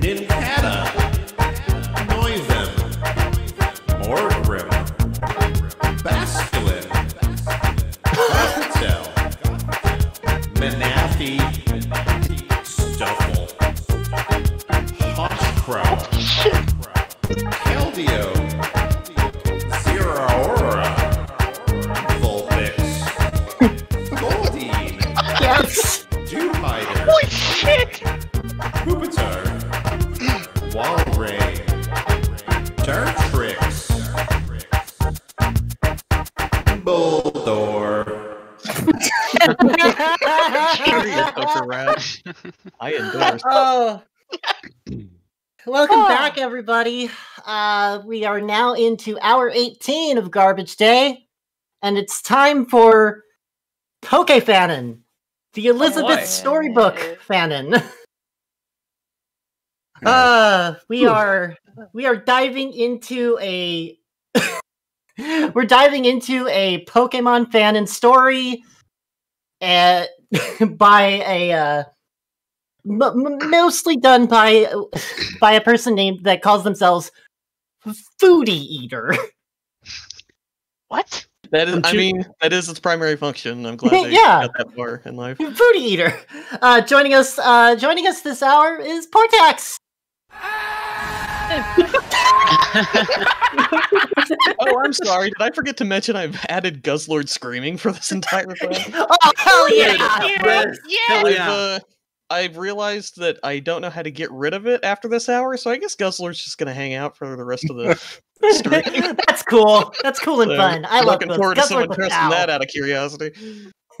Nincada, Noivern, I endorse. oh. Welcome Oh. back, everybody. Uh, we are now into hour 18 of Garbage Day, and it's time for Poke Fanon, the Elizabeth boy. Storybook Fanon. Uh, we are we are diving into a we're diving into a Pokemon Fanon story uh, by a uh, m- m- mostly done by by a person named that calls themselves Foodie Eater. What? That is, I'm I too- mean, that is its primary function. I'm glad they Yeah. got that far in life. Foodie Eater. Uh, joining us, uh, joining us this hour is Portaxx. Oh, I'm sorry. Did I forget to mention I've added Guzzlord screaming for this entire thing? Oh hell yeah! Yeah! Hell I've, yeah. I've realized that I don't know how to get rid of it after this hour, so I guess Guzzlord's just gonna hang out for the rest of the stream. That's cool. That's cool and So, fun. I love looking forward to someone testing that out of curiosity.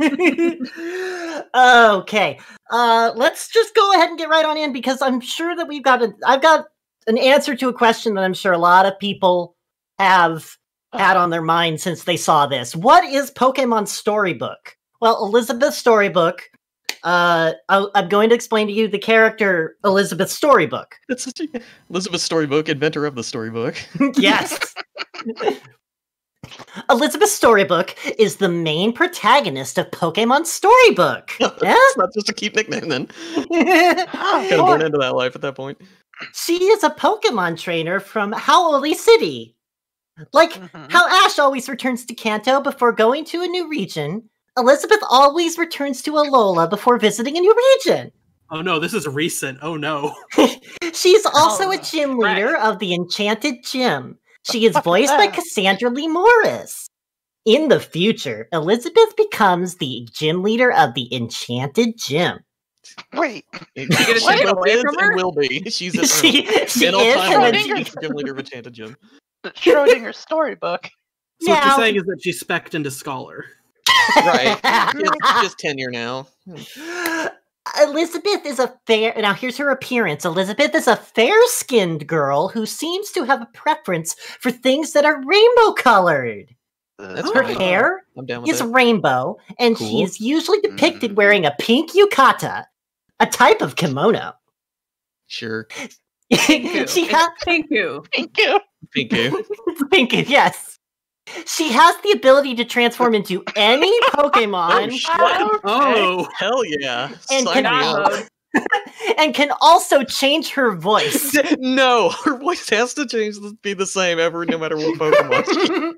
okay. Uh, let's just go ahead and get right on in because I'm sure that we've got a. I've got an answer to a question that I'm sure a lot of people have had on their mind since they saw this. What is Pokemon Storybook? Well, Elizabeth Storybook. Uh, I, I'm going to explain to you the character Elizabeth Storybook. It's such a Elizabeth Storybook, inventor of the storybook. yes. Elizabeth Storybook is the main protagonist of Pokemon Storybook. Yeah? It's not just a cute nickname then. Kind of born into that life at that point. she is a Pokemon trainer from Howley City. Like Mhm. how Ash always returns to Kanto before going to a new region, Elizabeth always returns to Alola before visiting a new region. Oh no, this is recent. Oh no. She's also Oh, a gym right. leader of the Enchanted Gym. She is voiced by? Cassandra Lee Morris. In the future, Elizabeth becomes the gym leader of the Enchanted Gym. Wait. She gonna she take it both away is from and her? will be. She's at she she is, time and she's the gym leader of Enchanted Gym. The Schrodinger storybook. So what you're saying is that she's specced into scholar. Right. It's just tenure now. Elizabeth is a fair. Now, here's her appearance. Elizabeth is a fair-skinned girl who seems to have a preference for things that are rainbow colored. That's Her fine. hair I'm down with is it. rainbow, and Cool. she is usually depicted Mm. wearing a pink yukata, a type of kimono. Sure. she has Thank you. Thank you. Thank you. pink, yes. She has the ability to transform into any Oh, Pokemon shit. Oh, Hell yeah. And Sign can me I- up. and can also change her voice. No, her voice has to change to be the same ever, no matter what Pokemon.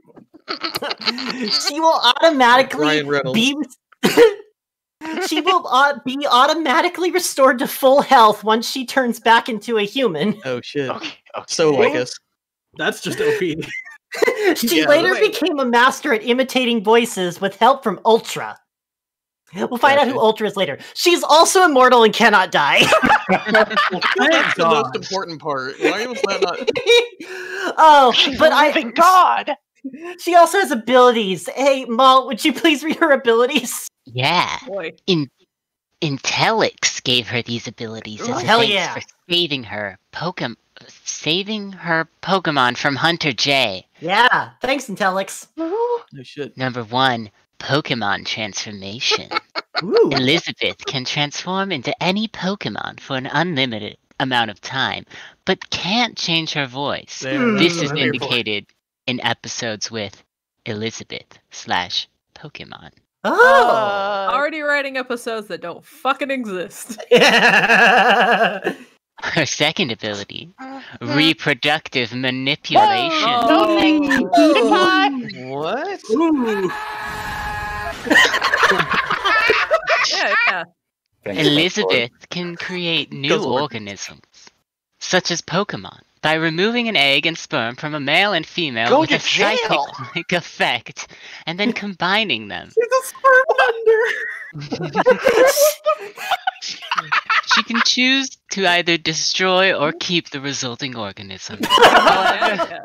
she will automatically be she will uh, be automatically restored to full health once she turns back into a human. Oh shit. Okay. okay. So like us. that's just OP. she Yeah, later wait. became a master at imitating voices with help from Ultra. We'll find out who Ultra is later. She's also immortal and cannot die. That's the most important part. Why was that not? oh, She's but a I living God. she also has abilities. Hey, Malt, would you please read her abilities? Yeah, Boy. Intellix gave her these abilities as Ooh, a hell thanks yeah. for saving her Pokemon, saving her Pokemon from Hunter J. Yeah, thanks, Intellix. No shit. Number one, Pokemon transformation. Ooh. Elizabeth can transform into any Pokemon for an unlimited amount of time, but can't change her voice. There. This is indicated in episodes with Elizabeth slash Pokemon. Oh. Uh, Already writing episodes that don't fucking exist. Her second ability, reproductive manipulation. No thanks. Goodbye. What? Yeah, yeah. Elizabeth can create new organisms, such as Pokemon, by removing an egg and sperm from a male and female Go with a psychic jail. like effect, and then combining them. She's a sperm bender. She can choose to either destroy or keep the resulting organism. Yeah, yeah.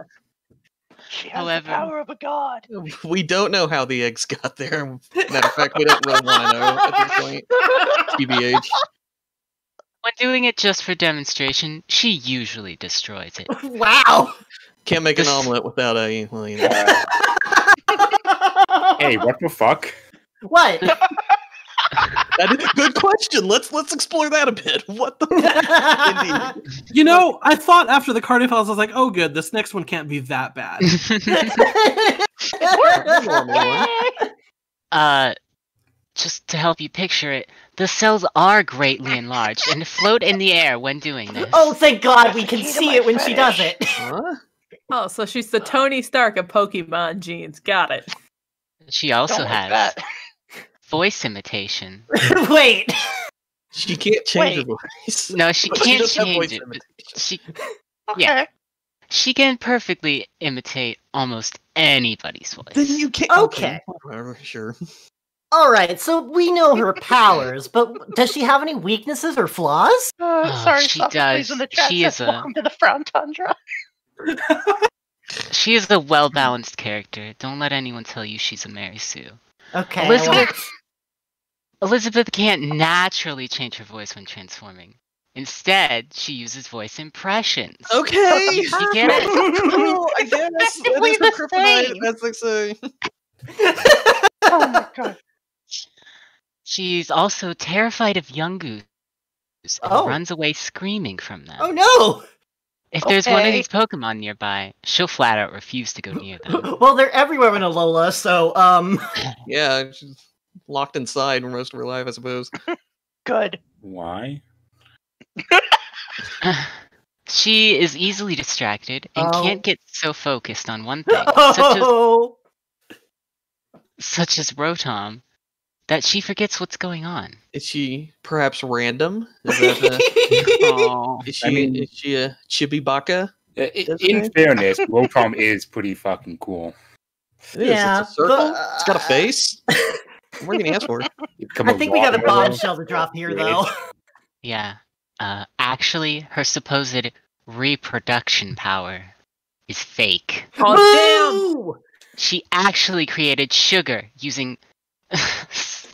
She has However- the power of a god. We don't know how the eggs got there. Matter of fact, we don't really want to know at this point. TBH. When doing it just for demonstration, she usually destroys it. wow. Can't make an omelet without a. Well, you know. Hey, what the fuck? what? That is a good question. Let's let's explore that a bit. What the? Indeed. You know, I thought after the Carnivals, I was like, oh, good, this next one can't be that bad. Normal uh, just to help you picture it, the cells are greatly enlarged and float in the air when doing this. oh, thank God we can see it when she does it. Huh? Oh, so she's the Tony Stark of Pokemon genes. Got it. she also like has that. voice imitation. Wait. She can't change her voice. No, she can't does have change it. She Okay. Yeah. she can perfectly imitate almost anybody's voice. Then you can't. Okay. Whatever. Sure. All right, so we know her powers, but does she have any weaknesses or flaws? Uh, Oh, sorry, she does. in the chat She says, is a- Welcome to the Frown Tundra. She is a well balanced character. Don't let anyone tell you she's a Mary Sue. Okay. Elizabeth- Elizabeth can't naturally change her voice when transforming. Instead, she uses voice impressions. Okay. You get it? Oh, I guess it Effectively the a kryptonite. same. That's like saying. oh my god. She's also terrified of Yungoos and Oh. runs away screaming from them. Oh no! If there's one of these Pokemon nearby, she'll flat out refuse to go near them. Well, they're everywhere in Alola, so um. Yeah, she's locked inside for most of her life, I suppose. Good. Why? she is easily distracted and Oh. can't get so focused on one thing, such as, Oh. such as Rotom, that she forgets what's going on. Is she perhaps random? Is, that, uh, Oh. is she I mean- is she a Chibibaka? Uh, In right. fairness, Rotom is pretty fucking cool. It is. Yeah, it's a circle. but- It's got a face. What are you gonna ask for? You become I think we got a bombshell to drop here, Great. though. Yeah. Uh, actually, her supposed reproduction power is fake. Oh, Boo! She actually created sugar using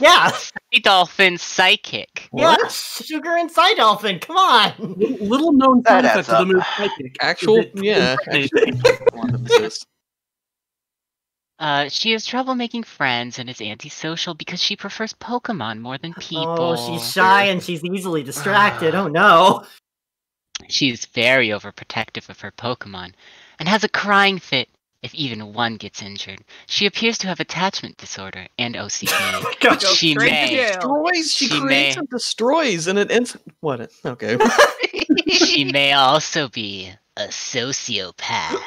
Yeah, Dolphin Psychic. yeah, sugar and Dolphin. Come on. Little, little known side That effect adds of the move psychic. Actual, is it yeah. impregnates. actual quantum exist. Uh, she has trouble making friends and is antisocial because she prefers Pokemon more than people. Oh, she's shy and she's easily distracted. Oh no. She's very overprotective of her Pokemon and has a crying fit if even one gets injured. She appears to have attachment disorder and OCD. Go- Go she may. Destroys. She, She creates may- and destroys, and it ends. What? Okay. she may also be a sociopath.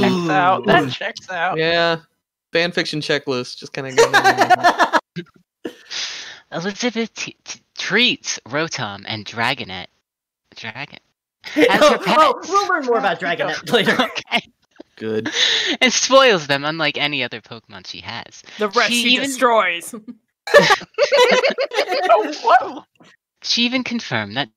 checks out. That checks out. yeah. Fan fiction checklist. Just kind of. Elizabeth t- t- treats Rotom and Dragonette. Dragon. oh, As her oh, oh we'll learn more about Dragonette later. Okay. Good. And spoils them unlike any other Pokemon she has. The rest She she, even- destroys. Oh, whoa. She even confirmed that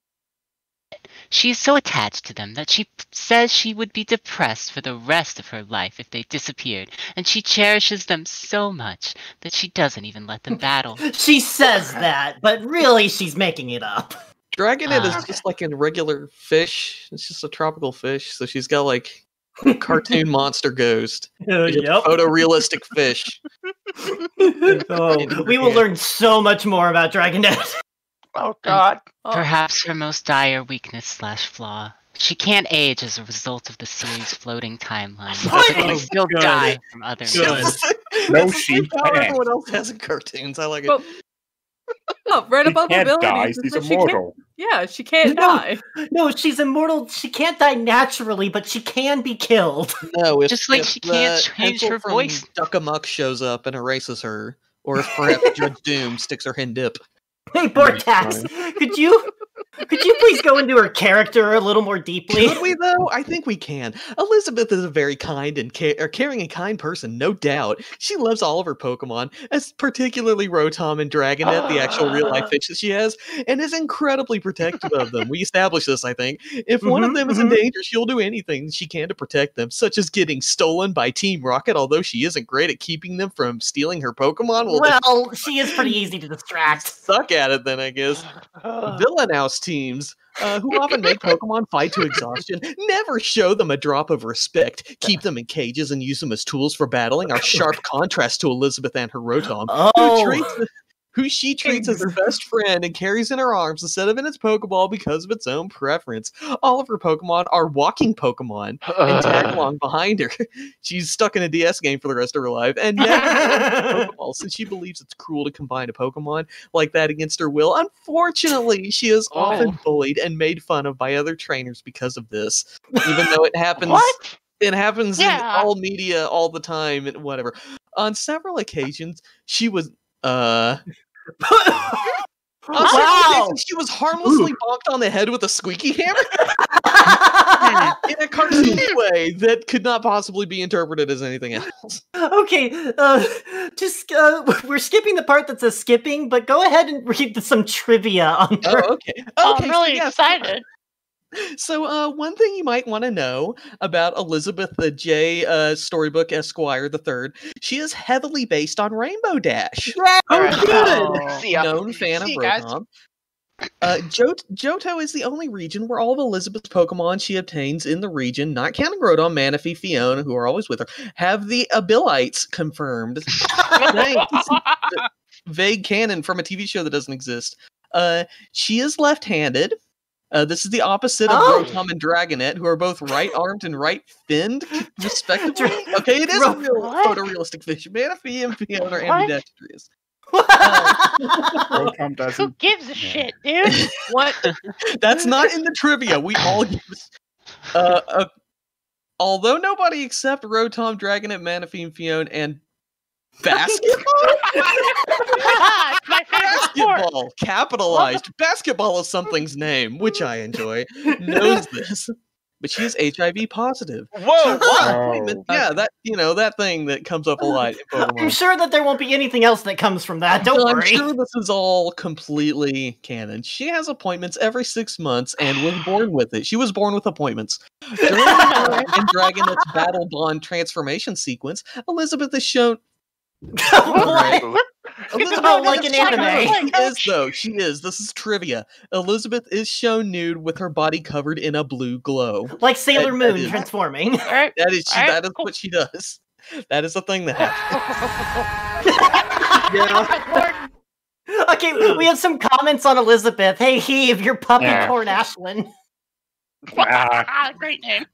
she is so attached to them that she says she would be depressed for the rest of her life if they disappeared, and she cherishes them so much that she doesn't even let them battle. she says that, but really she's making it up. Dragonite Ah. is just like a regular fish. It's just a tropical fish. So she's got like cartoon monster ghost. Uh, She's yep. Photorealistic fish. Oh, we will learn so much more about Dragonette. Oh god. Oh, Perhaps her most dire weakness slash flaw. She can't age as a result of the series' floating timeline, but can Oh, still good. die from other means. No, That's the she can't. Everyone else has in cartoons. I like it. Well, oh, right He above can't die. abilities She's that she can't, immortal. Yeah, she can't No. die. No, she's immortal. She can't die naturally, but she can be killed. No, if, Just like if she can't the change pencil her from voice. Duck Amuck shows up and erases her, or if perhaps Judge Doom sticks her hen dip. Hey, Portaxx, could you could you please go into her character a little more deeply? Could we though? I think we can. Elizabeth is a very kind and ca- caring and kind person, no doubt. She loves all of her Pokemon, as particularly Rotom and Dragonet, the actual real life fish that she has, and is incredibly protective of them. We established this, I think. If one of Mhm, them is in mhm. danger, she'll do anything she can to protect them, such as getting stolen by Team Rocket. Although she isn't great at keeping them from stealing her Pokemon, well, Well, she is pretty easy to distract. suck at it then, I guess. Villain House teams, uh, who often make Pokemon fight to exhaustion, never show them a drop of respect, keep them in cages, and use them as tools for battling, are sharp contrast to Elizabeth and her Rotom, who, Oh, treats, who she treats as her best friend and carries in her arms instead of in its Pokeball because of its own preference. All of her Pokemon are walking Pokemon and tag along behind her. She's stuck in a DS game for the rest of her life and never Pokeball since she believes it's cruel to combine a Pokemon like that against her will. Unfortunately, she is often Oh. bullied and made fun of by other trainers because of this, even though it happens. What? It happens in all media all the time and whatever. On several occasions, she was uh Wow. she was harmlessly bonked on the head with a squeaky hammer in a cartoony way that could not possibly be interpreted as anything else. okay, uh, just uh, we're skipping the part that says skipping, but go ahead and read some trivia on her. Oh, okay. Okay, I'm so really yes, excited. So, uh, one thing you might want to know about Elizabeth the J. Uh, Storybook Esquire the Third, she is heavily based on Rainbow Dash. Oh, Alright, good. See ya. known fan See of you guys. Rotom. Uh, Jot- Johto is the only region where all of Elizabeth's Pokemon she obtains in the region, not counting Rotom, Manaphy, Phione, who are always with her, have the Abilites confirmed. Thanks. Vague canon from a TV show that doesn't exist. Uh, she is left-handed. Uh, this is the opposite of Oh. Rotom and Dragonet, who are both right-armed and right-finned, respectively. Okay, it is a real What? photorealistic fish. Manaphy and Phione are ambidextrous. Rotom Who doesn't. gives a shit, dude? What? That's not in the trivia. We all use. Uh, uh, although nobody except Rotom, Dragonet, Manaphy, and Phione, and basketball. it's my sport. basketball capitalized. Basketball is something's name, which I enjoy. Knows this, but she is HIV positive. Whoa, what? Oh. Appointment- Yeah, that you know that thing that comes up a uh, lot I'm sure that there won't be anything else that comes from that. Don't worry. I'm sure this is all completely canon. She has appointments every six months and was born with it. She was born with appointments. During her and Dragonet's battle bond transformation sequence, Elizabeth is shown. What? Elizabeth like is an anime. She is though. She is. This is trivia. Elizabeth is shown nude with her body covered in a blue glow. Like Sailor That- that Moon is- transforming. All right. That is. She, Alright, that is what she does. That is the thing that happens. Okay, we have some comments on Elizabeth. Hey, Heave, your puppy Yeah. Corn Ashland. Ah, Ah, great name.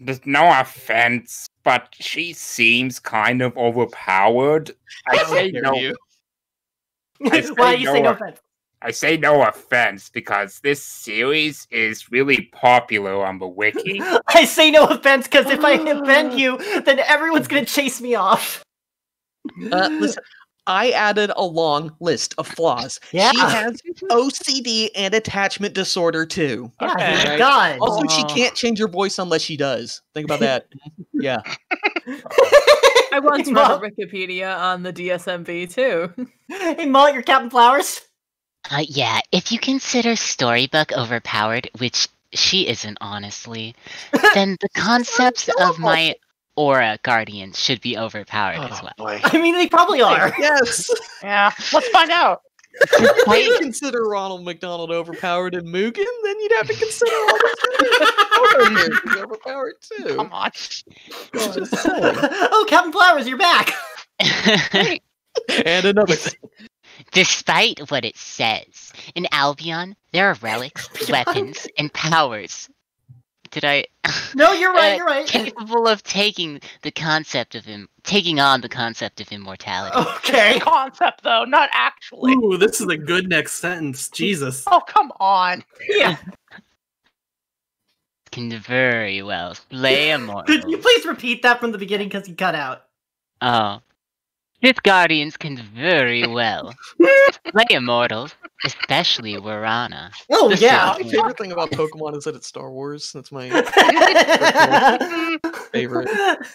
there's no offense, but she seems kind of overpowered. I say no. you. I say Why do you say no no. offense? I say no offense because this series is really popular on the wiki. I say no offense because if I offend you, then everyone's gonna chase me off. Uh, listen, I added a long list of flaws. Yeah. She has OCD and attachment disorder too. Yeah, Okay. my God. Also, she can't change her voice unless she does. Think about that. yeah. I once read Mom, a Wikipedia on the DSMV too. hey, Malt, you're Captain Flowers. Uh, yeah, if you consider Storybook overpowered, which she isn't honestly, then the concepts of my Aura Guardians should be overpowered as oh, well. boy. I mean, they probably are. Yes. Yeah, let's find out. If you consider Ronald McDonald overpowered and Mugen, then you'd have to consider all the other characters overpowered too. Come on. Just saying. oh, Captain Flowers, you're back. And another thing. Despite what it says, in Albion, there are relics, weapons, and powers Did I? No, you're right. Uh, You're right. Capable of taking the concept of him, taking on the concept of immortality. Okay. Concept though, not actually. Ooh, this is a good next sentence. Jesus. Oh come on. Yeah. Can very well slay immortals. Could you please repeat that from the beginning because he cut out? Oh. Sith Guardians can very well slay immortals, especially Warana. Oh This- yeah. My favorite thing about Pokemon is that it's Star Wars. That's my favorite.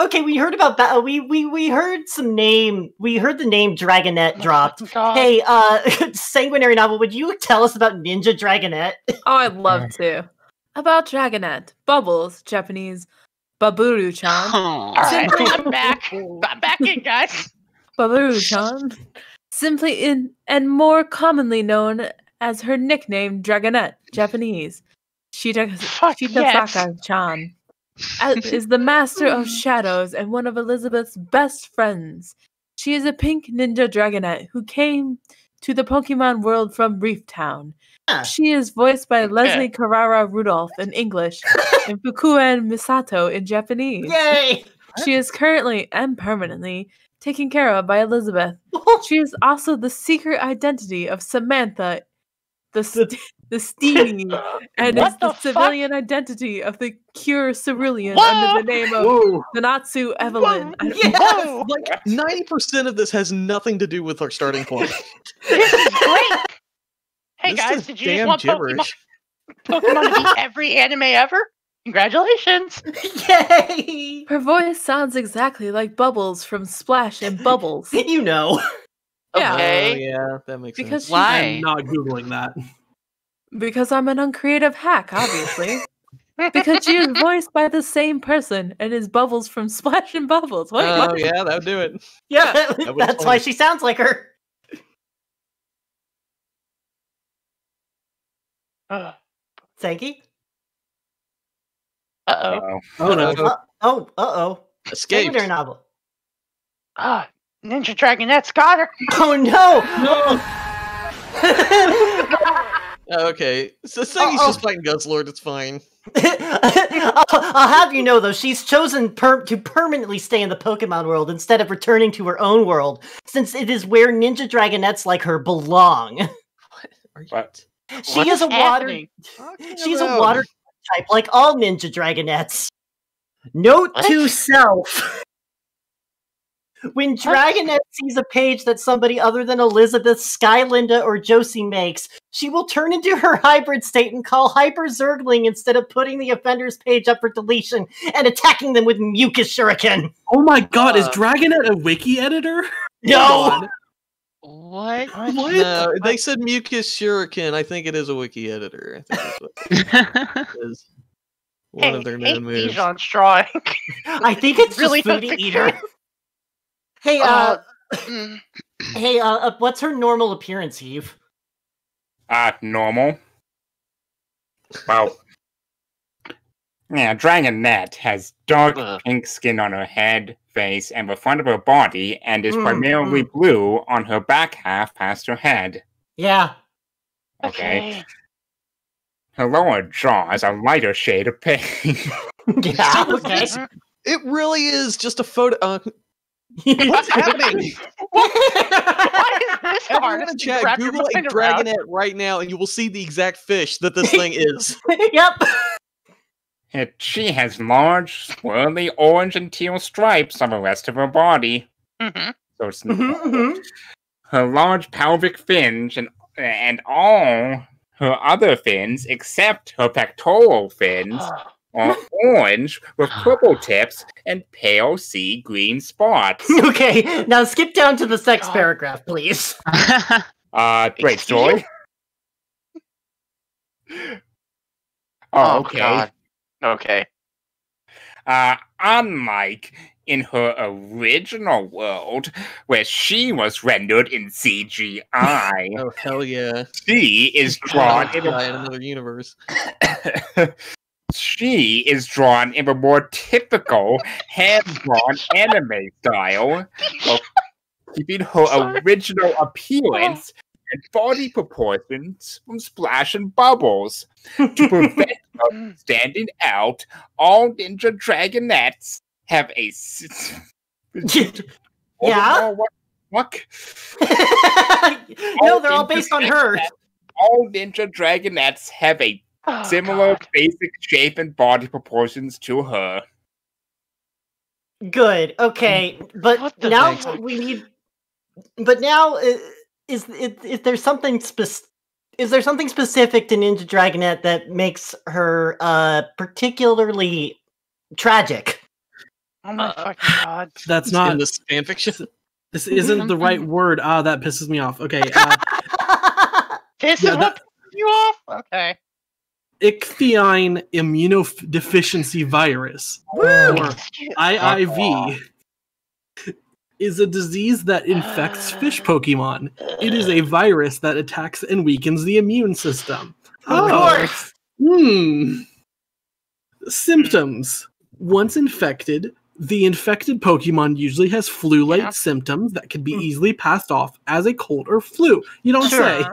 Okay, we heard about that. We we we heard some name. We heard the name Dragonette dropped. God. Hey, uh, Sanguinary Novel, would you tell us about Ninja Dragonette? Oh, I'd love to. About Dragonette, Bubbles, Japanese, Baburu-chan. Oh, Alright, Simply- I'm back. I'm back in, guys. Baburu-chan. Simply in and more commonly known as her nickname Dragonette, Japanese. Shita, Shitasaka-chan as- is the master of shadows and one of Elizabeth's best friends. She is a pink ninja dragonette who came to the Pokemon world from Reef Town. Ah. She is voiced by Leslie Carrara Rudolph in English and Fukuen Misato in Japanese. Yay! She is currently and permanently taken care of by Elizabeth. She is also the secret identity of Samantha, the st- the Steamy, and is What the, the civilian identity of the Cure Cerulean Whoa! under the name of Whoa! Nanatsu Evelyn. I don't- Yes! Like ninety percent of this has nothing to do with our starting point. This is great. Hey This guys, is did you just damn want Pokemon, gibberish. Pokemon to be every anime ever? Congratulations. Yay! Her voice sounds exactly like Bubbles from Splash and Bubbles. You know. Yeah. Oh Okay. yeah, that makes Because sense. she- Why? I'm not googling that. Because I'm an uncreative hack, obviously. because she is voiced by the same person and is Bubbles from Splash and Bubbles. What? Oh what? yeah, that would do it. Yeah, That that's why she sounds like her. Uh Thanky? oh. Uh-oh. Oh no. Uh, oh, uh oh. Escaped. Sanguinary Novel. Ah, Ninja Dragonette's got her. Oh no! Oh, okay, so saying he's Oh, just oh. fighting Lord. It's fine. I'll, I'll have you know, though, she's chosen per- to permanently stay in the Pokemon world instead of returning to her own world, since it is where Ninja Dragonettes like her belong. Are you What? She What is is a water. happening? talking She's a water type, like all Ninja Dragonettes. Note What? to self. When Dragonette sees a page that somebody other than Elizabeth, Skylinda, or Josie makes, she will turn into her hybrid state and call Hyper Zergling instead of putting the offender's page up for deletion and attacking them with Mucus Shuriken. Oh my god, is Uh. Dragonette a wiki editor? No! What? What? No, they said mucus shuriken. I think it is a wiki editor. I think it is. One Hey, of their hey, known moves. Bijan's drawing. I think it's Really just no Foodie picture. Eater. Hey, uh, Uh, mm, hey, uh, uh, what's her normal appearance, Eve? Uh, normal. Well, yeah, Dragonette has dark Ugh. pink skin on her head, face, and the front of her body, and is Mm, primarily blue on her back half past her head. Yeah. Okay. Her lower jaw is a lighter shade of pink. Yeah, okay. It really is just a photo. Uh, what's happening? Why is this hard? Everyone in to chat, wrap Google a mind around? Dragonette right now, and you will see the exact fish that this thing is. yep. It, she has large, swirly orange and teal stripes on the rest of her body. Mhm. So it's Mhm, mhm. her large pelvic fins and and all her other fins except her pectoral fins are orange with purple tips and pale sea green spots. okay, now skip down to the sex God. paragraph, please. Uh, great story. Oh, okay. God. Okay. Uh, unlike in her original world, where she was rendered in CGI, Oh hell yeah! she is drawn in a in another universe. She is drawn in a more typical hand-drawn anime style, of keeping her Sorry. original appearance oh. and body proportions from Splash and Bubbles. To prevent them standing out, all Ninja Dragonettes have a. Yeah? What? what? no, they're all based on her. All Ninja Dragonettes have a Oh, similar God. basic shape and body proportions to her. Good. Okay, but now heck? we need. But now uh, is is, is there something spec- Is there something specific to Ninja Dragonette that makes her uh particularly tragic? Oh my Uh, fucking god. That's not in not. this fanfiction. This isn't the right word. Ah, that pisses me off. Okay. Uh, This Yeah, is what pissed you off? Okay. Ichthyoine immunodeficiency virus, or Excuse- IIV, is a disease that infects fish Pokemon. It is a virus that attacks and weakens the immune system. Of Oh. course. Hmm. Symptoms. Once infected, the infected Pokemon usually has flu-like Yeah. symptoms that can be Hmm. easily passed off as a cold or flu. You don't Sure. say.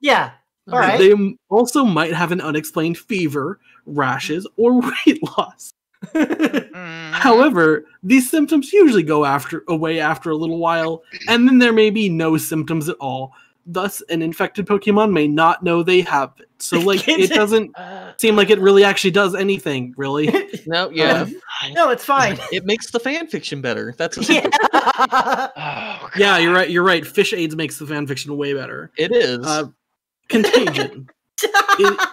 Yeah. All right. They also might have an unexplained fever, rashes, or weight loss. Mhm. However, these symptoms usually go after away after a little while, and then there may be no symptoms at all. Thus, an infected Pokemon may not know they have it. So, like, it doesn't Uh, seem like it really actually does anything, really. No, yeah, no, it's fine. it makes the fanfiction better. That's a yeah. oh, yeah, you're right. You're right. Fish AIDS makes the fanfiction way better. It is. Uh, contagion. it,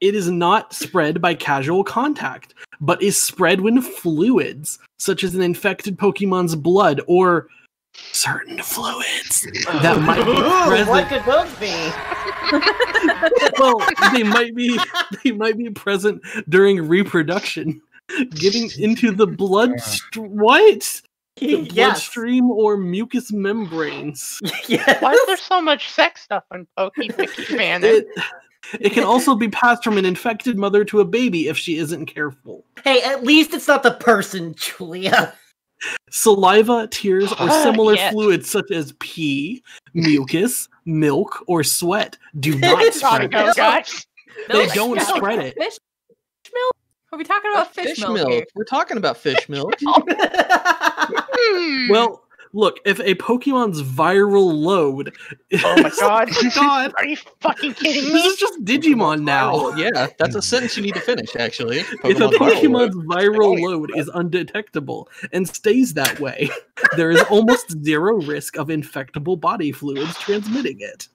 it is not spread by casual contact, but is spread when fluids, such as an infected Pokemon's blood or certain fluids that might be Ooh, what could those be? well, they might be they might be present during reproduction, getting into the blood. St- what? The yes. bloodstream or mucous membranes. yes. Why is there so much sex stuff in Pokey Picky fandom? It, it can also be passed from an infected mother to a baby if she isn't careful. Hey, at least it's not the person, Julia. Saliva, tears, or similar Yes. fluids such as pee, mucus, milk, or sweat do not spread no, it. guys. They Milk? don't Milk? spread it. Fish milk? Are we talking about fish, milk? here? We're talking about fish milk. Well, look, if a Pokemon's viral load. oh my god. Oh my god! Are you fucking kidding me? This is just Digimon now. Yeah, that's a sentence you need to finish. Actually, If a Pokemon viral Pokemon's load. viral load is undetectable and stays that way, there is almost zero risk of infectable body fluids transmitting it.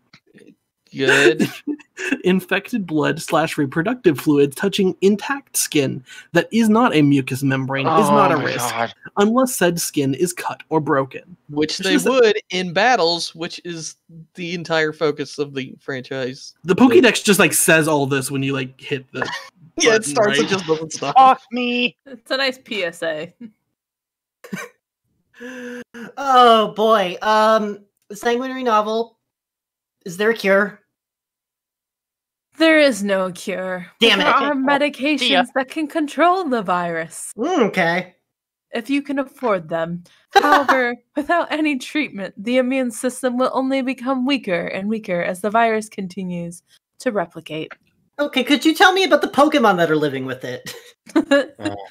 Good. Infected blood slash reproductive fluids touching intact skin that is not a mucous membrane is not a Oh risk God. unless said skin is cut or broken. Which It's they just- would in battles, which is the entire focus of the franchise. The Pokédex just like says all this when you like hit the. Yeah, it starts right? and just doesn't stop. Off me. It's a nice PSA. oh boy. Um, sanguinary novel. Is there a cure? There is no cure. but Damn it. There are See ya. medications that can control the virus Mm, okay. if you can afford them. However, without any treatment, the immune system will only become weaker and weaker as the virus continues to replicate. Okay, could you tell me about the Pokemon that are living with it?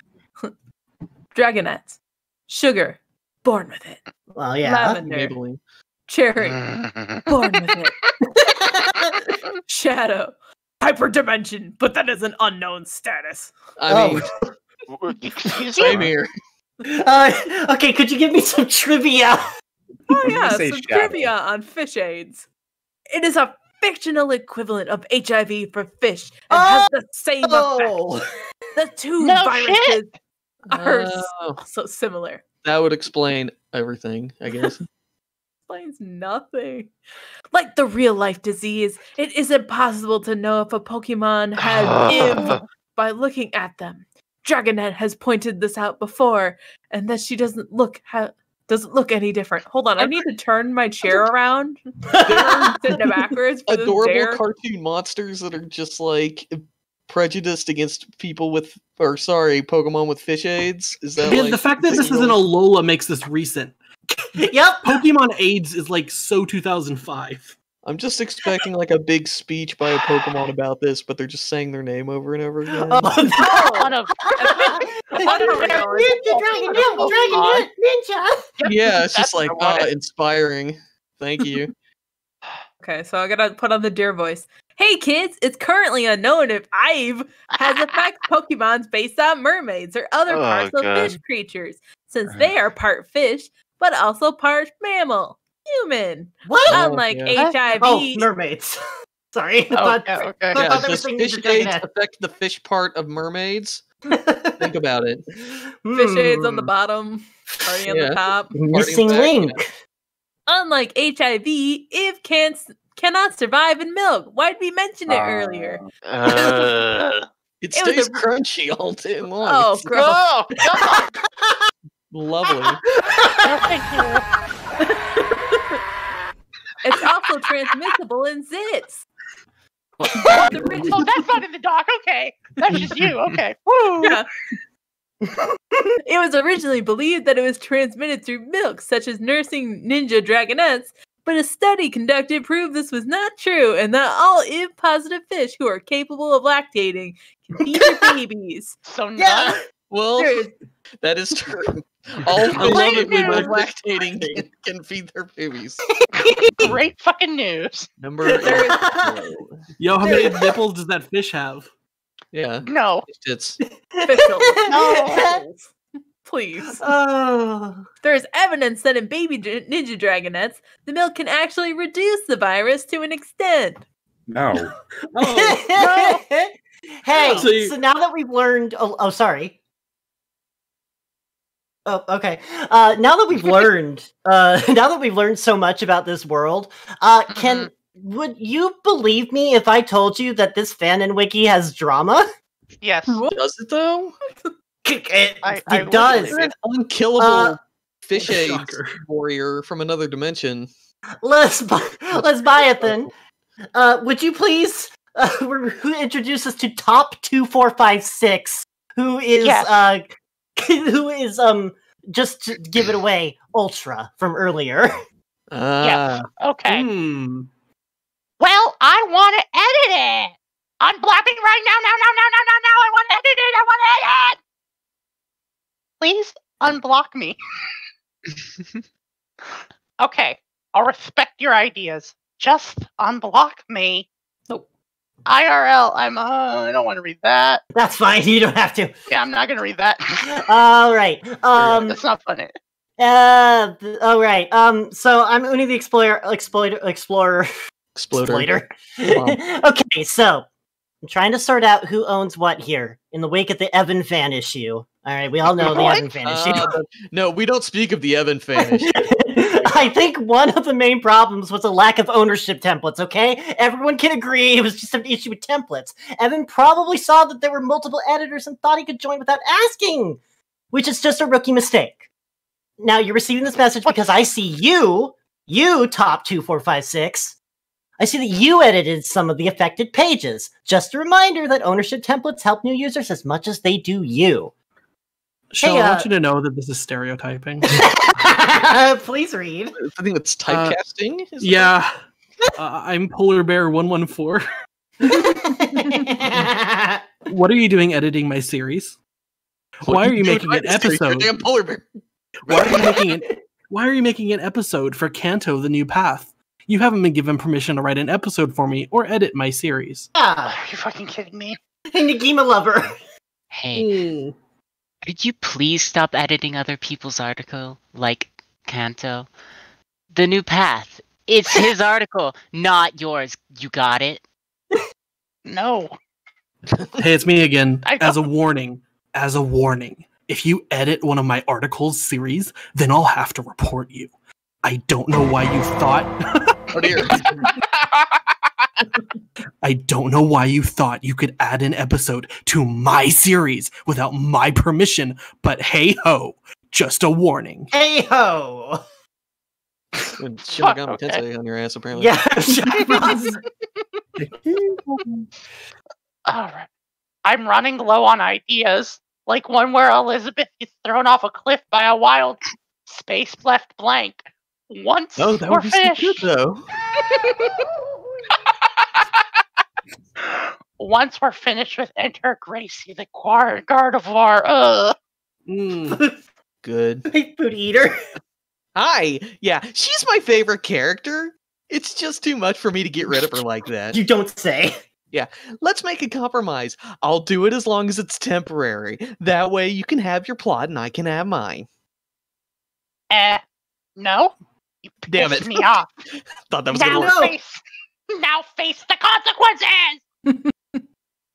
Dragonette, sugar, born with it. Well, yeah. Lavender, Maybelline. Cherry, born with it. Shadow, hyperdimension, but that is an unknown status. I Oh. mean, Excuse same me. here. Uh, okay, could you give me some trivia? Oh yeah, some shadow. trivia on fish AIDS. It is a fictional equivalent of HIV for fish and has the same effect. Oh, The two No viruses shit. are s- Oh, also similar. that would explain everything, I guess. Explains nothing. Like the real life disease, it isn't possible to know if a Pokemon has IV by looking at them. Dragonette has pointed this out before, and that she doesn't look ha- doesn't look any different. Hold on, I need to turn my chair around. Sitting backwards Adorable dare. cartoon monsters that are just like prejudiced against people with, or sorry, Pokemon with fish aids. Is that Man, like the fact that this is in know- Alola makes this recent. yep. Pokemon AIDS is like so 2005. I'm just expecting like a big speech by a Pokemon about this, but they're just saying their name over and over again. Oh, Son of Ninja Dragon, Ninja Dragon, Ninja. yeah, it's just like the ah, inspiring. Thank you. Okay, so I gotta put on the deer voice. Hey kids, it's currently unknown if Ive has affect Pokemons based on mermaids or other Oh, partial God. fish creatures, since they are part fish but also part mammal, human. What? Oh, Unlike yeah. HIV, Oh, mermaids. Sorry. I Oh, thought- yeah, okay. Yeah, thought does fish AIDS affect the fish part of mermaids? Think about it. fish aids on the Hmm. bottom, party on Yeah. the top. Missing back, link. Unlike HIV, Eve can't cannot survive in milk. Why'd we mention it earlier? Uh, It It stays a- crunchy all day long. Oh, It's gross. oh, God. Lovely. It's also transmissible in zits. oh, that's not in the doc. Okay, that's just you. Okay. Woo. Yeah. it was originally believed that it was transmitted through milk, such as nursing ninja dragonettes, but a study conducted proved this was not true and that all IV positive fish who are capable of lactating can feed their babies. So Yeah. None. Well, There is- that is true. All I love fish it when with we're- lactating can, can feed their babies. Great fucking news. Number There is- eight. Yo, how many nipples does that fish have? Yeah, No. it's official. No. Please. Oh. There's evidence that in baby dr- ninja dragonettes, the milk can actually reduce the virus to an extent. No. hey, So so, now that we've learned, oh, oh, sorry. Oh, okay. Uh, now that we've learned, uh, now that we've learned so much about this world, uh, can would you believe me if I told you that this fan fanon wiki has drama? Yes. does it though? It, I- it I will does. believe it. Unkillable Uh, fish AIDS Shocker. warrior from another dimension. Les Lesbiathan, uh, would you please uh, who introduce us to top two four five six? Who is Yes. uh, who is um just to give it away Ultra from earlier? Ah, Okay. Hmm. Well, I want to edit it. Unblock me right now, now, now, now, now, now, now. I want to edit it. I want to edit. Please unblock me. okay, I'll respect your ideas. Just unblock me. Nope. IRL. I'm. Uh, I don't want to read that. That's fine. You don't have to. Yeah, I'm not gonna read that. All right. Um. That's not funny. Uh. th- All right. Um. So I'm Uni the Explorer. Exploiter. Explorer. exploder. Exploiter. okay. So I'm trying to sort out who owns what here in the wake of the Evan fan issue. All right. We all know the Evan fan issue. Ah, no, we don't speak of the Evan fan issue. I think one of the main problems was a lack of ownership templates, okay? Everyone can agree it was just an issue with templates. Evan probably saw that there were multiple editors and thought he could join without asking, which is just a rookie mistake. Now, you're receiving this message because I see you, you top 2456. I see that you edited some of the affected pages. Just a reminder that ownership templates help new users as much as they do you. Shell, Hey, I uh, want you to know that this is stereotyping. Please read. I think that's typecasting. is that- yeah. Uh, I'm Polar Bear 114. What are you doing editing my series? Why are you doing making an my history, episode? Damn polar bear. Why are you making it? Why are you making an episode for Kanto: The New Path? You haven't been given permission to write an episode for me or edit my series. Ah, Are you fucking kidding me? hey, Nagima lover. Hey, could you please stop editing other people's article, like Kanto? The new path. It's his article, not yours. You got it? No. Hey, it's me again. As a warning, as a warning, if you edit one of my articles series, then I'll have to report you. I don't know why you thought. Oh dear. I don't know why you thought you could add an episode to my series without my permission, but hey ho, just a warning. Hey ho! Shin okay. Tensei on your ass apparently. Yeah, Ross. All right. I'm running low on ideas, like one where Elizabeth is thrown off a cliff by a wild space left blank. Once Oh, that for would be so fish. good though. Once we're finished with Enter Gracie, the Guard Gardevoir. Ugh. Mm, good. Hey, food eater. Hi. Yeah, she's my favorite character. It's just too much for me to get rid of her like that. You don't say. Yeah, let's make a compromise. I'll do it as long as it's temporary. That way you can have your plot and I can have mine. Eh, no. You Damn it. me off. Thought that was now gonna No. work. face, now face the consequences.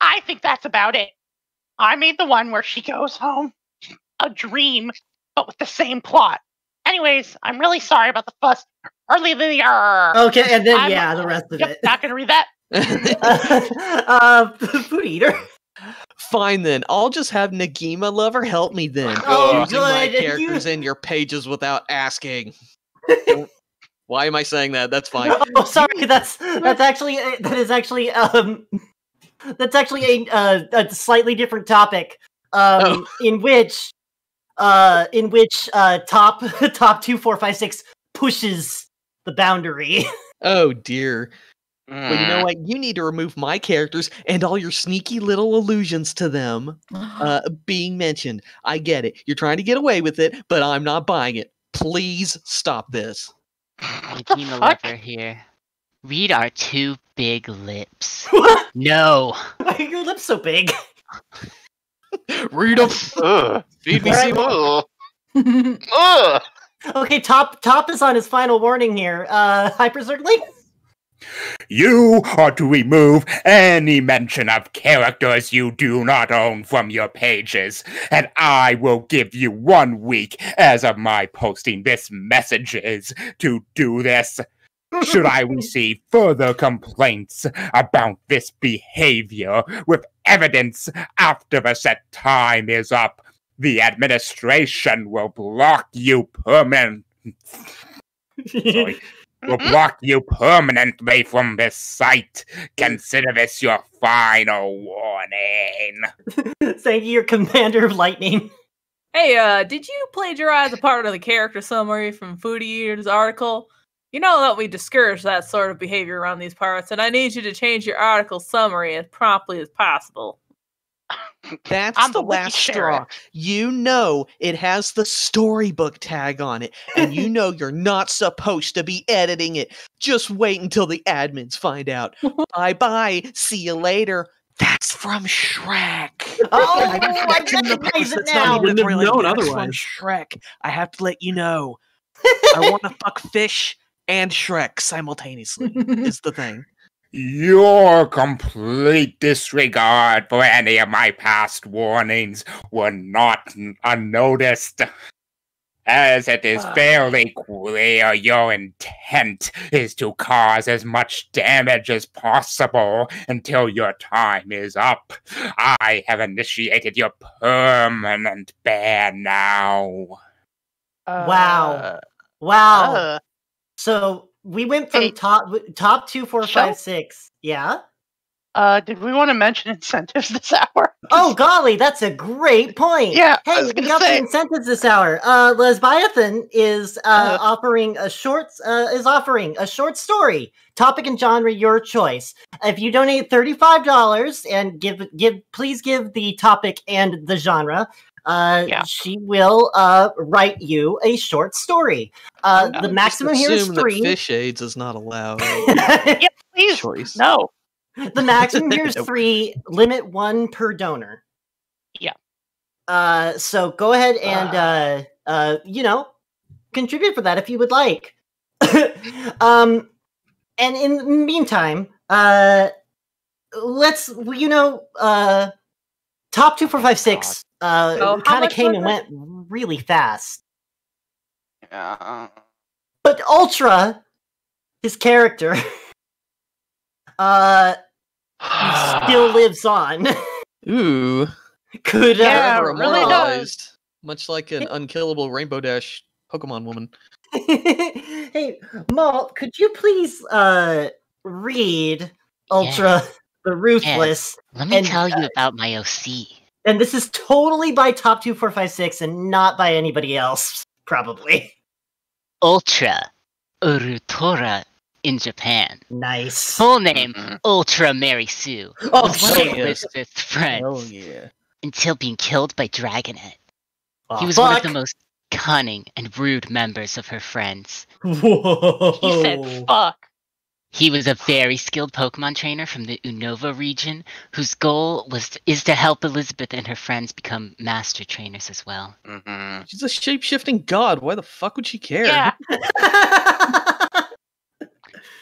I think that's about it. I made the one where she goes home, a dream, but with the same plot. Anyways, I'm really sorry about the fuss. Early in the year. Okay, and then I'm- yeah, the rest of Yep, it. not gonna read that. uh, food eater. Fine then. I'll just have Nagima Lover help me then. Oh, Using my good. You- characters in your pages without asking. Why am I saying that? That's fine. Oh, sorry. That's that's actually uh, that is actually um that's actually a uh, a slightly different topic. Um, Oh. in which uh in which uh top top two four five six pushes the boundary. Oh dear. Well, you Mm. know what? You need to remove my characters and all your sneaky little allusions to them uh, being mentioned. I get it. You're trying to get away with it, but I'm not buying it. Please stop this. What the Nagima fuck? lover here. Read our two big lips. Why No. Why are your lips so big? Read them. Ugh. Feed me Right. Seymour. Ugh. Ugh. Okay, top top is on his final warning here. Uh, hyperzergling. You are to remove any mention of characters you do not own from your pages, and I will give you one week as of my posting this messages to do this. Should I receive further complaints about this behavior with evidence after the set time is up, the administration will block you permanent. Sorry. Will block you permanently from this site. Consider this your final warning. Thank you, your commander of lightning. Hey, uh, did you plagiarize a part of the character summary from Foodie Eater's article? You know that we discourage that sort of behavior around these parts, and I need you to change your article summary as promptly as possible. That's I'm the the wiki last straw. You know it has the storybook tag on it, and you know you're not supposed to be editing it. Just wait until the admins find out. bye bye. See you later. That's from Shrek. Oh, I I mentioned recognize it that's now. not even Wouldn't related. known That's from. Shrek. I have to let you know. I want to fuck fish and Shrek simultaneously. is the thing. Your complete disregard for any of my past warnings were not unnoticed. As it is Ah. fairly clear your intent is to cause as much damage as possible until your time is up. I have initiated your permanent ban now. Wow. Uh, Wow. uh, So we went from Hey. top top two, four, five, six. Yeah. uh, did we want to mention incentives this hour? Oh golly, that's a great point. Yeah, Hey, we got say. the incentives this hour. Uh Lesbiathan is uh, Uh. offering a short uh, is offering a short story. Topic and genre your choice. If you donate $35 and give give please give the topic and the genre, uh Yeah. she will uh write you a short story. Uh Oh, the just maximum here is Assume that 3. fish aids is not allowed. Yeah, please. choice. No. the maximum here is three limit one per donor Yeah. uh so go ahead and uh uh you know contribute for that if you would like um and in the meantime uh let's you know uh top two four five six uh So how kind of came and went really fast Uh, but ultra his character uh still lives on Ooh. could uh, Yeah, Forever it really does. Much like an unkillable Rainbow Dash Pokemon woman. hey, Malt, could you please uh read Ultra the Ruthless? Let me And, tell you uh, about my OC. And this is totally by top two four five six and not by anybody else, probably. Ultra Urutora in Japan. Nice. Full name Mhm. Ultra Mary Sue. Oh, was one of shit. Elizabeth's friends Oh yeah. until being killed by Dragonet. Oh, he was one of the most cunning and rude members of her friends. Whoa. He said, "Fuck." He was a very skilled Pokemon trainer from the Unova region, whose goal was to, is to help Elizabeth and her friends become master trainers as well. Mhm. She's a shape shifting god. Why the fuck would she care? Yeah.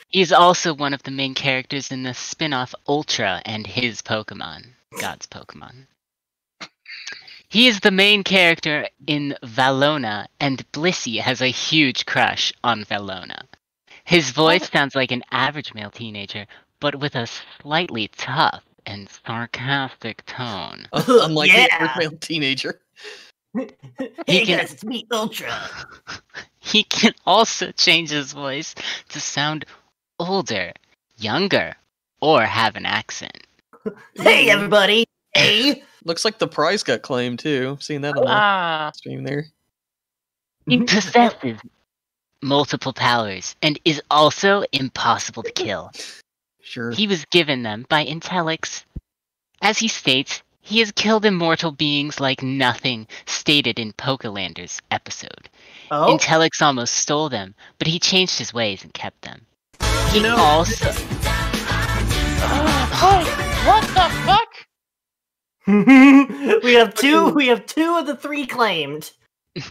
He is also one of the main characters in the spin-off Ultra and his Pokemon, God's Pokemon. He is the main character in Valona, and Blissey has a huge crush on Valona. His voice sounds like an average male teenager, but with a slightly tough and sarcastic tone. Unlike Yeah. the male teenager. hey can- guys, it's me, Ultra. He can also change his voice to sound older, younger, or have an accent. Hey everybody. Hey. Looks like the prize got claimed too. Seen that on the Ah. stream there. He possesses multiple powers and is also impossible to kill. Sure. He was given them by Intellix. As he states, he has killed immortal beings like nothing stated in Pokelanders episode. Oh. Intellix almost stole them, but he changed his ways and kept them. He You know- also Oh, what the fuck? we have two. We have two of the three claimed.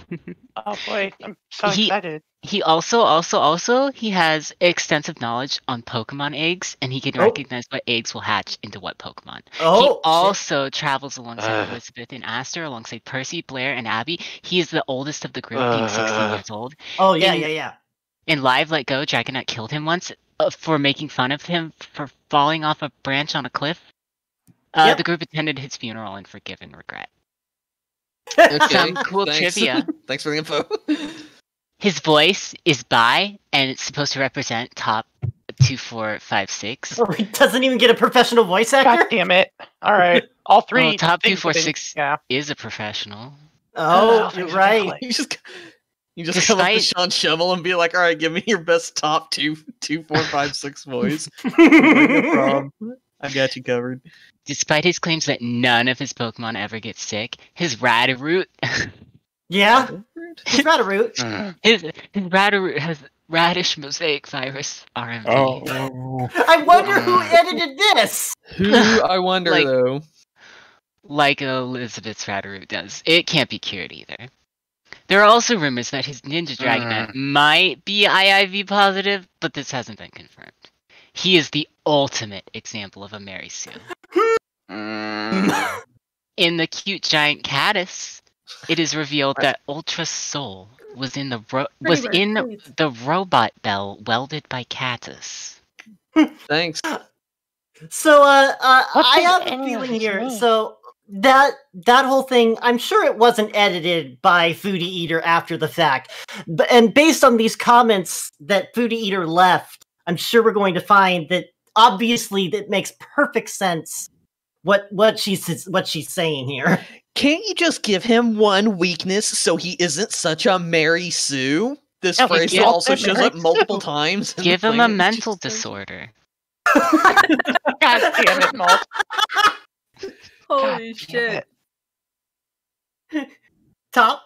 Oh boy, I'm so He- excited. He also also also he has extensive knowledge on Pokemon eggs, and he can Oh. recognize what eggs will hatch into what Pokemon. Oh. he shit. also travels alongside Ugh. Elizabeth and Aster, alongside Percy, Blair, and Abby. He is the oldest of the group, being 16 years old. Oh yeah, in- yeah, yeah. In Live Let Go, Dragonite killed him once uh, for making fun of him for falling off a branch on a cliff. Uh, Yep. The group attended his funeral and forgive and regret. Okay, Some cool thanks. trivia. Thanks for the info. His voice is bi, and it's supposed to represent top two, four, five, six. Oh, he doesn't even get a professional voice actor. God actor. damn it! All right, all three. Oh, top two, things four, have been- six. Yeah. Is a professional. Oh, Oh, you're right. You just you just come up to Despite- Sean Schemmel and be like, all right, give me your best top two, two, four, five, six voice. no problem. I got you covered. Despite his claims that none of his Pokemon ever get sick, his Radaroot, yeah, he's root. Mhm. his his Radaroot has radish mosaic virus RMV. Oh. I wonder who edited this. Who I wonder Like- though. like Elizabeth's Radaroot does. It can't be cured either. There are also rumors that his Ninja Dragonite might be IIV positive, but this hasn't been confirmed. He is the ultimate example of a Mary Sue. Mm. In the cute giant caddis, it is revealed that Ultra Soul was in the ro- was Pretty in please. the robot bell welded by Catus. Thanks. So, uh, uh I have a feeling here. mean? So that that whole thing, I'm sure it wasn't edited by Foodie Eater after the fact, but and based on these comments that Foodie Eater left, I'm sure we're going to find that obviously that makes perfect sense. What what she's what she's saying here. Can't you just give him one weakness so he isn't such a Mary Sue? This No, phrase also shows Mary up multiple Sue. times. Give him a mental disorder. God damn it, Malt. Holy God shit. it. Top.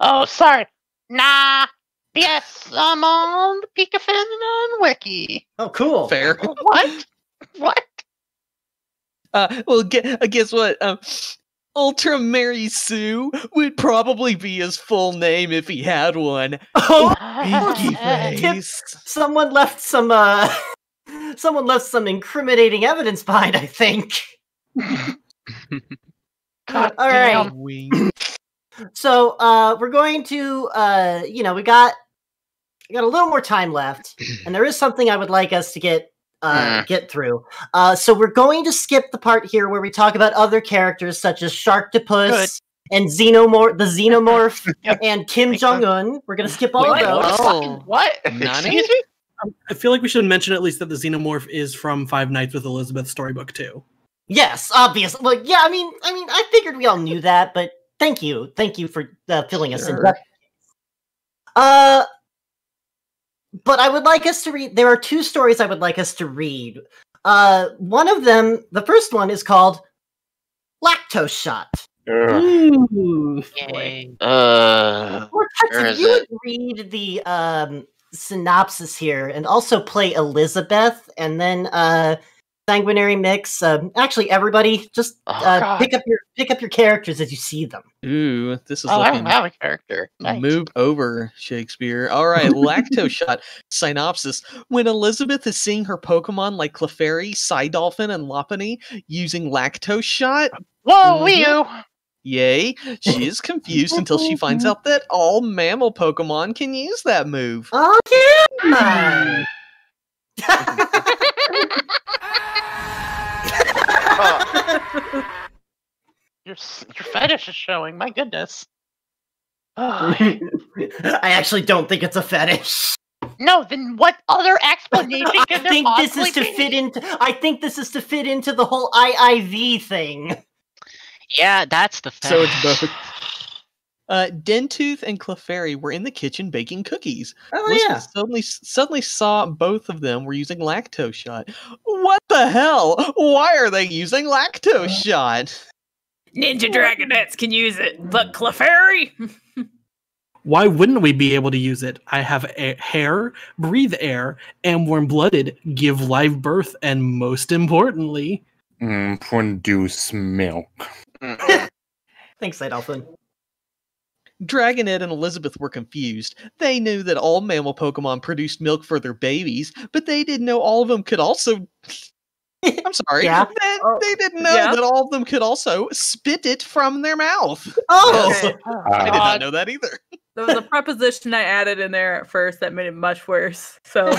Oh, sorry. Nah. Yes, I'm on the Pokefanon wiki. Oh, cool. Fair. What? What? Uh, well, gu- uh, guess what? Um, Ultra Mary Sue would probably be his full name if he had one. Oh, Pinky face. someone left some uh someone left some incriminating evidence behind, I think. God All right. damn. So uh we're going to uh you know, we got we got a little more time left, and there is something I would like us to get uh get through. Uh so we're going to skip the part here where we talk about other characters such as Sharktopus Good. and Xenomorph the Xenomorph Yep. and Kim Jong Un. We're gonna skip all Wait, of what? those. Fucking what? Nani? Excuse me? I feel like we should mention at least that the xenomorph is from Five Nights with Elizabeth storybook too. Yes, obviously. Well, yeah, I mean, I mean, I figured we all knew that, but thank you, thank you for uh, filling us in. Uh, but I would like us to read. There are two stories I would like us to read. Uh, one of them, the first one, is called "Lactose Shot." Ooh. Yay. Uh, Or Sure you it. would read the um, synopsis here, and also play Elizabeth, and then uh, Sanguinary Mix. Um, actually, everybody, just Oh, uh, pick up your pick up your characters as you see them. Ooh, this is Oh, I don't have a character. Nice. Move over, Shakespeare. All right, lactose shot synopsis. When Elizabeth is seeing her Pokemon like Clefairy, Psydolphin, and Lopunny using lactose shot, Whoa, Mhm. you! yay, she is confused until she finds out that all mammal Pokemon can use that move. Oh yeah! oh, Your your fetish is showing. My goodness. Oh, I actually don't think it's a fetish. no, then what other explanation I can there think this is to be? fit into. I think this is to fit into the whole IIV thing. Yeah, that's the fetish. So it's both. Uh, Dentooth and Clefairy were in the kitchen baking cookies. Oh yeah! suddenly suddenly saw both of them were using lactose shot. What the hell? Why are they using lactose shot? Ninja Dragonets can use it, but Clefairy? Why wouldn't we be able to use it? I have a- hair, breathe air, am warm blooded, give live birth, and most importantly, Mm, produce milk. Thanks, Sidolphin. Dragonette and Elizabeth were confused. They knew that all mammal Pokemon produced milk for their babies, but they didn't know all of them could also. I'm sorry. Yeah. They, Oh, they didn't know yeah. that all of them could also spit it from their mouth. Oh, Okay. I did not ah. know that either. There was a preposition I added in there at first that made it much worse. So,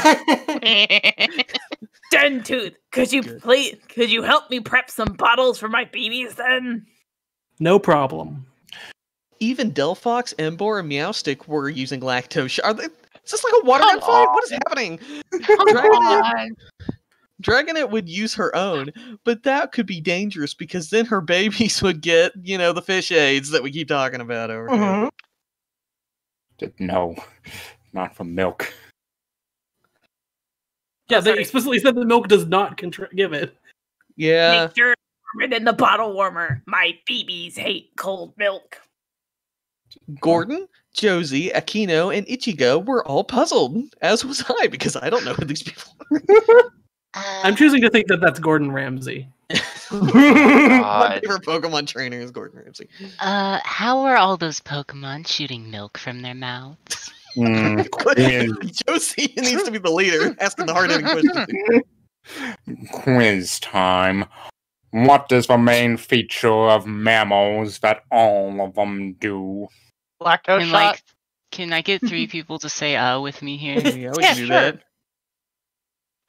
Dentooth, could you Good. please, could you help me prep some bottles for my babies then? no problem. Even Delphox, Emboar, and Meowstic were using lactose. Are they? Is this like a water fight? What is happening? Come Dragonette. Dragonette would use her own, but that could be dangerous because then her babies would get, you know, the fish aids that we keep talking about over here. Mhm. Did- No, not from milk. Yeah, Oh, they explicitly said the milk does not contr- give it. Yeah. Make sure to warm it in the bottle warmer. My babies hate cold milk. Gordon, Josie, Aquino, and Ichigo were all puzzled, as was I, because I don't know who these people are. I'm choosing to think that that's Gordon Ramsay. My favorite Pokemon trainer is Gordon Ramsay. Uh, how are all those Pokemon shooting milk from their mouths? Mm, Josie needs to be the leader, asking the hard hitting questions. quiz time. What is the main feature of mammals that all of them do? Lactose And shot. like, can I get three people to say "uh" with me here? Yeah, we Yeah, can do sure. that.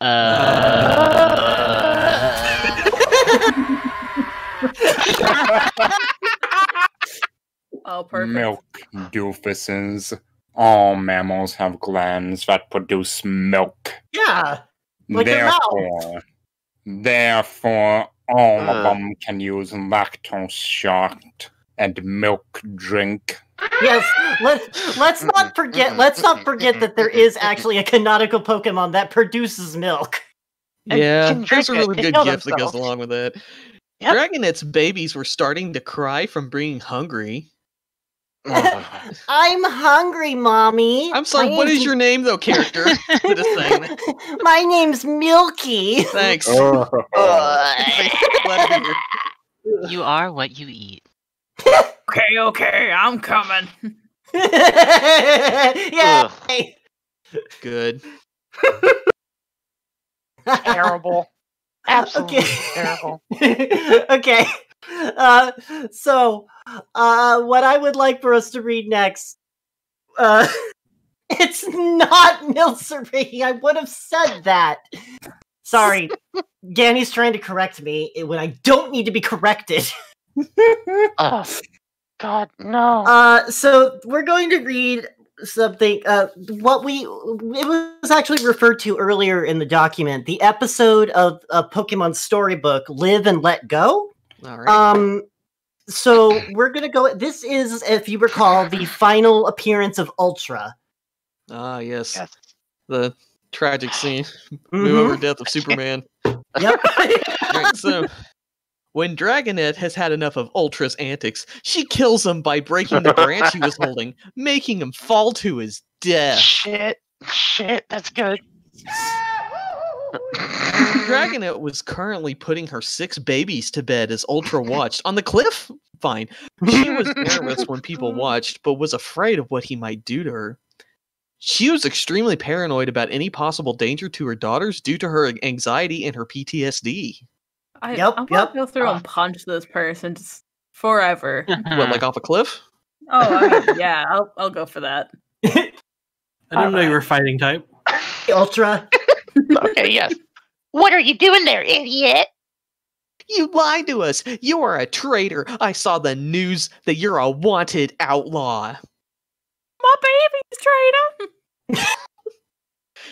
Uh, Oh, perfect. Milk doofuses. All mammals have glands that produce milk. yeah. Like therefore, therefore, all of them can use lactose shot and milk drink. Yes. Let's let's not forget. Let's not forget that there is actually a canonical Pokemon that produces milk. Yeah, can there's a really good heal gift that goes along with it. Yep. Dragonette's babies were starting to cry from being hungry. Ugh. I'm hungry, mommy. I'm sorry, My what is your name though, character? that is saying that? My name's Milky. Thanks. Oh. Ugh. Glad to be here. you are what you eat. Okay, okay, I'm coming. yeah. Good. terrible. Absolutely Okay. terrible. okay. Uh, so, uh, what I would like for us to read next, uh, it's not Milcery. I would have said that. Sorry. Ganny's trying to correct me when I don't need to be corrected. Oh, God, no. Uh, so we're going to read something. Uh, what we it was actually referred to earlier in the document, the episode of a Pokemon storybook, "Live and Let Go." All right. Um, so we're gonna go. This is, if you recall, the final appearance of Ultra. ah, yes. Yes. the tragic scene, Mhm. move over death of Superman. Yep. Alright, so when Dragonette has had enough of Ultra's antics, she kills him by breaking the branch he was holding, making him fall to his death. Shit. Shit. That's good. Dragonette was currently putting her six babies to bed as Ultra watched. On the cliff? Fine. She was nervous when people watched, but was afraid of what he might do to her. She was extremely paranoid about any possible danger to her daughters due to her anxiety and her PTSD. I, Yep, I want yep. to go through and ah. punch this person just forever. What, like off a cliff? Oh, I mean, yeah, I'll I'll go for that. I didn't know you were fighting type. Ultra. Okay, yes. What are you doing there, idiot? You lied to us! You are a traitor! I saw the news that you're a wanted outlaw! My baby's traitor.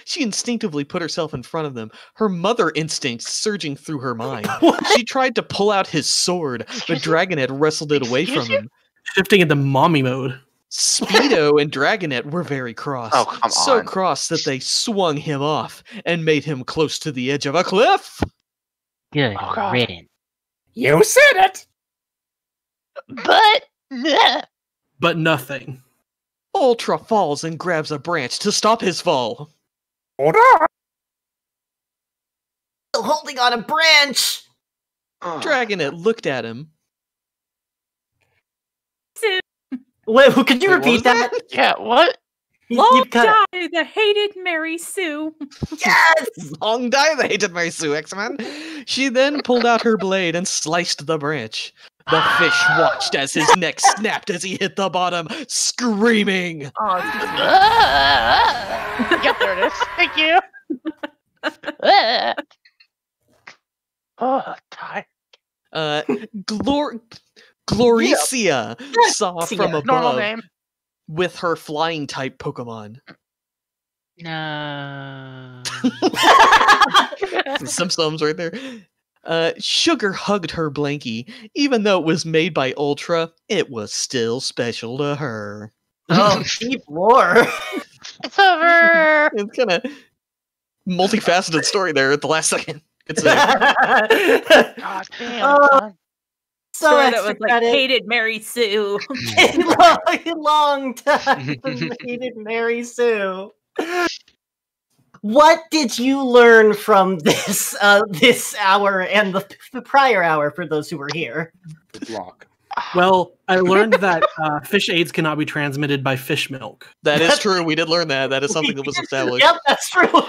She instinctively put herself in front of them, her mother instincts surging through her mind. She tried to pull out his sword, but Excuse you? Dragonette wrestled it away from you? him. Shifting into mommy mode. Speedo and Dragonette were very cross. Oh, come so on. cross that they swung him off and made him close to the edge of a cliff. Good Oh, God. riddance. You said it! But Nah. But nothing. Ultra falls and grabs a branch to stop his fall. Hold on! Still holding on a branch. Dragonette looked at him. Wait, who- could you Wait, repeat was that? Yeah, what? Long you've got- die the hated Mary Sue. Yes. Long die the hated Mary Sue X-Men. She then pulled out her blade and sliced the branch. The fish watched as his neck snapped as he hit the bottom, screaming. Oh, Ah, yep, there it is. Thank you. Ah. oh, tired. Uh, Glor- Gloricia saw from Gloricia. Normal above name. with her flying type Pokemon. No. Some sums right there. Uh, Sugar hugged her blankie. Even though it was made by Ultra, it was still special to her. Oh, deep lore. It's over. It's kind of multifaceted story there at the last second. It's a, God damn. Oh, so Sorry, that was like credit. hated Mary Sue. long, long time hated Mary Sue. What did you learn from this uh, this hour and the, the prior hour for those who were here? The Block. Well, I learned that uh, fish AIDS cannot be transmitted by fish milk. that is true. We did learn that. That is something that was established. Yep, that's true.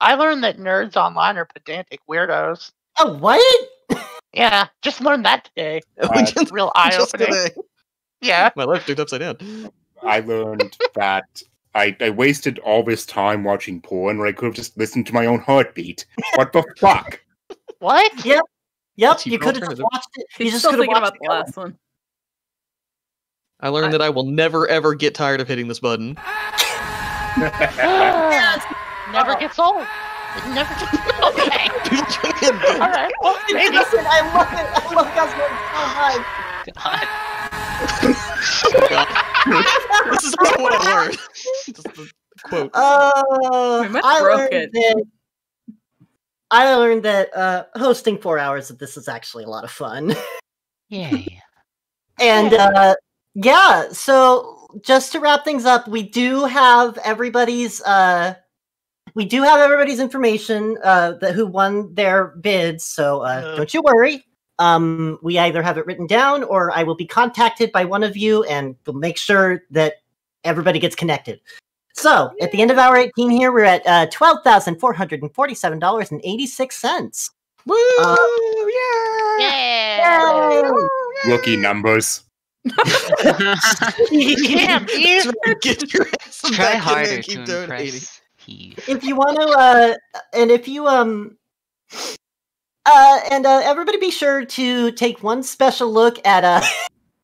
I learned that nerds online are pedantic weirdos. Oh, what? Yeah, just learned that today. We just- Real eye opening. today. Yeah. My life turned upside down. I learned that I, I wasted all this time watching porn when I could have just listened to my own heartbeat. What the fuck? What? Yep, yep. cheaper You could have just watched it. You He's just still could have thinking watched about the last one. I learned that I will never ever get tired of hitting this button. Never gets old. It never gets old. Okay. All right. Well, maybe. Listen, I love it. I love Cosmo so much. This is what I learned. Just the quote. Oh, We must I broke learned it. that. I learned that uh, hosting four hours of this is actually a lot of fun. Yay. And uh, yeah, so just to wrap things up, we do have everybody's uh, we do have everybody's information uh, that who won their bids. So uh, Uh. don't you worry. Um, we either have it written down or I will be contacted by one of you, and we'll make sure that everybody gets connected. So at the end of hour 18 here, we're at uh, twelve thousand four hundred and forty-seven dollars and eighty-six cents. Woo! Uh, yeah! Yeah. Rookie numbers. Damn, That's you. right, Get your ass Try back in harder and keep to donating. impress if you want to uh and if you um uh and uh everybody be sure to take one special look at uh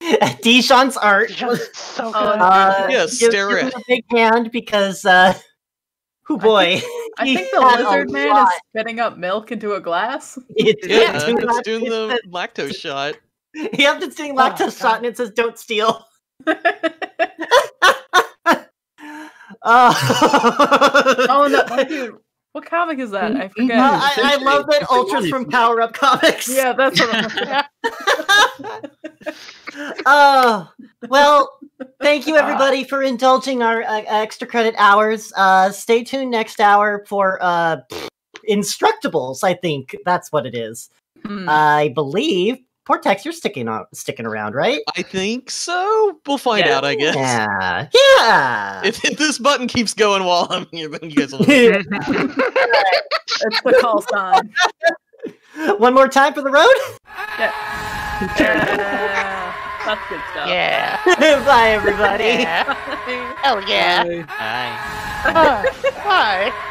at Dijon's art Just so good. uh Yes, give, stare give him a big hand because uh who boy I he think the lizard man lot. is spitting up milk into a glass. It's- Yeah, it's it's doing it's the lactose shot. you have this doing Oh, lactose shot and it says don't steal Uh, Oh no, dude. What comic is that? I forget. Uh, I, I love that Ultras from Power Up Comics. yeah, that's what I'm Oh, well, thank you everybody for indulging our uh, extra credit hours. Uh, stay tuned next hour for uh, Instructables. I think that's what it is. Hmm. I believe Portaxx, you're sticking on, sticking around, right? I think so. We'll find Yeah. out, I guess. Yeah, yeah. If, if this button keeps going while I'm here, then you guys will. It's the call sign. One more time for the road. Yeah. That's good stuff. Yeah. Bye, everybody. Yeah. Hell yeah. Bye. Bye. Bye. Bye.